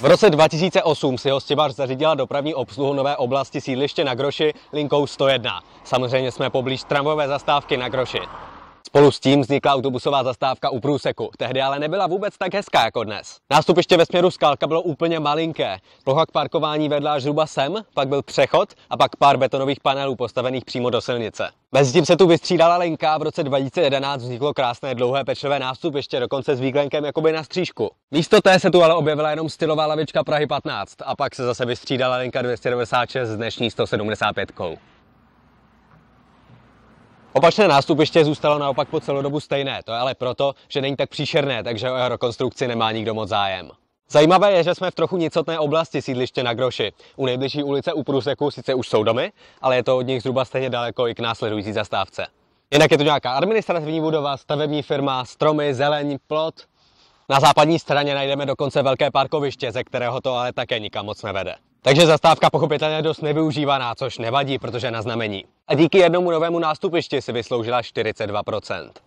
V roce 2008 si hostivař zařídila dopravní obsluhu nové oblasti sídliště na Groši linkou 101. Samozřejmě jsme poblíž tramvajové zastávky na Groši. Spolu s tím vznikla autobusová zastávka u průseku. Tehdy ale nebyla vůbec tak hezká jako dnes. Nástupiště ve směru Skalka bylo úplně malinké. Plocha k parkování vedla až zhruba sem, pak byl přechod a pak pár betonových panelů postavených přímo do silnice. Mezitím se tu vystřídala linka a v roce 2011 vzniklo krásné dlouhé pečlivé nástupiště, dokonce s výklenkem jakoby na střížku. Místo té se tu ale objevila jenom stylová lavička Prahy 15 a pak se zase vystřídala linka 296 s dnešní 175. Opačné nástupiště zůstalo naopak po celou dobu stejné, to je ale proto, že není tak příšerné, takže o jeho rekonstrukci nemá nikdo moc zájem. Zajímavé je, že jsme v trochu nicotné oblasti sídliště na Groši. U nejbližší ulice u Průseku sice už jsou domy, ale je to od nich zhruba stejně daleko i k následující zastávce. Jinak je to nějaká administrativní budova, stavební firma, stromy, zeleň, plot. Na západní straně najdeme dokonce velké parkoviště, ze kterého to ale také nikam moc nevede. Takže zastávka pochopitelně dost nevyužívaná, což nevadí, protože na znamení. A díky jednomu novému nástupišti si vysloužila 42%.